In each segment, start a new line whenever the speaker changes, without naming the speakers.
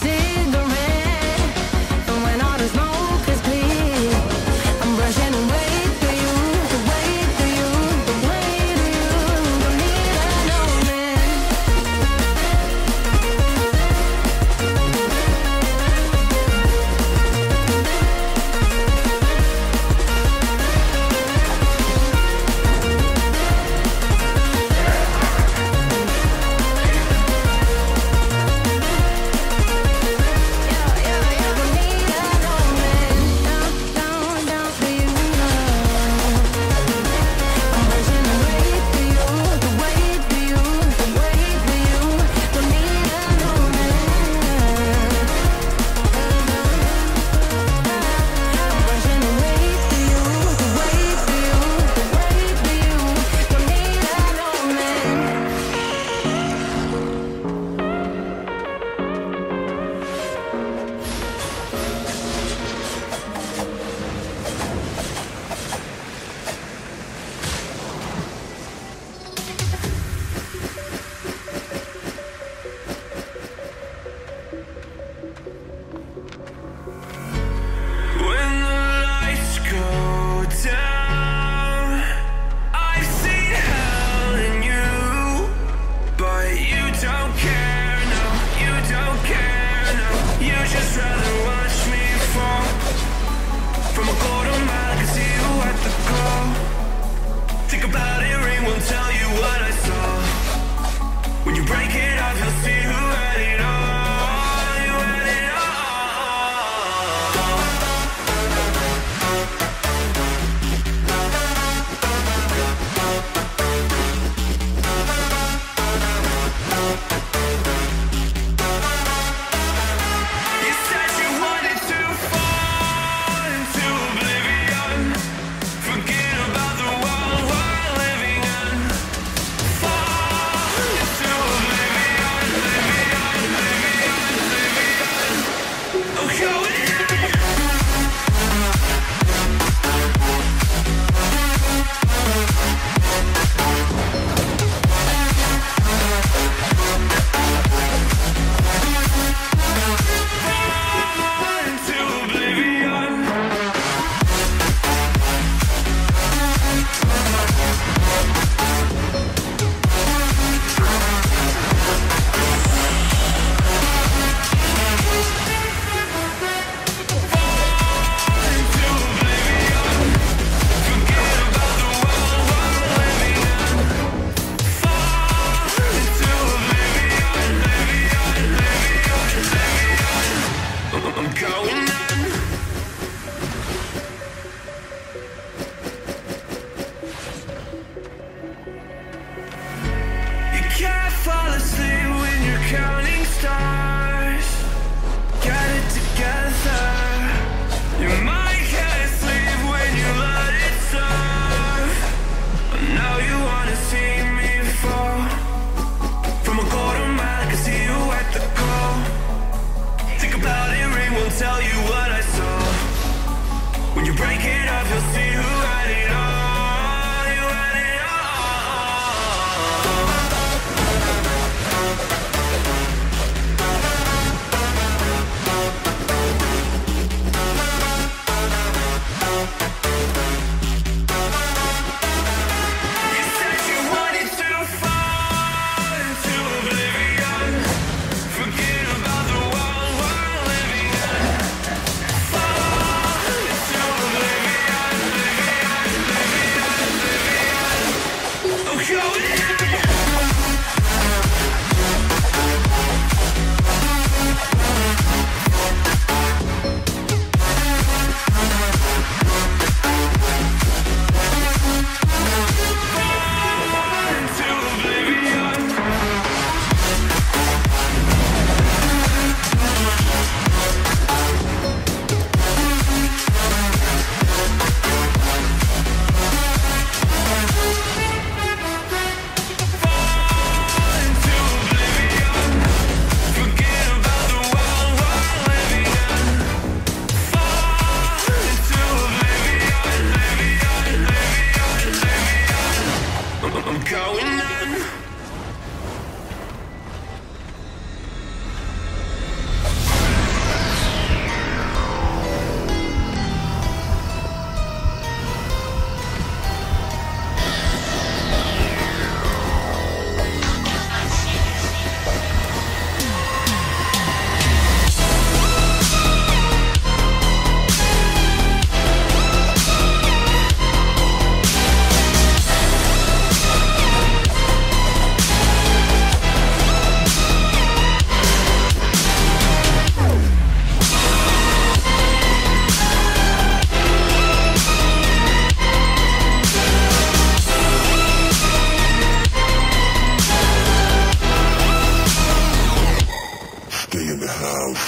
Say.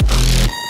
you